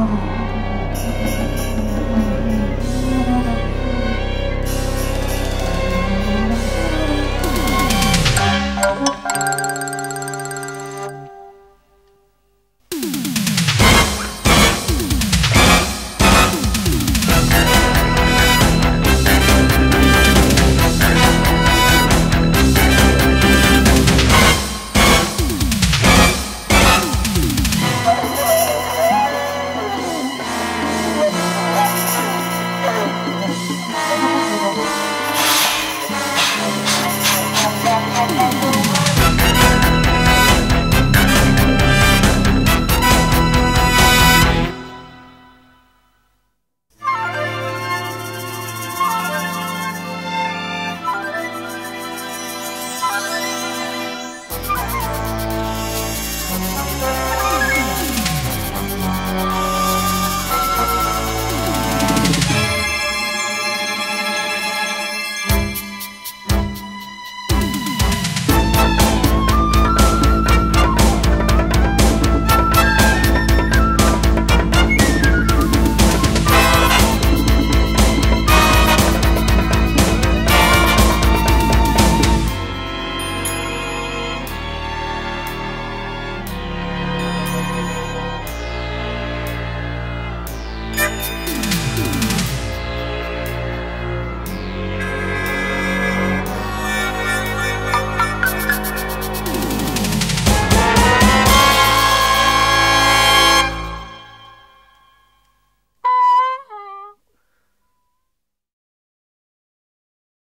哦。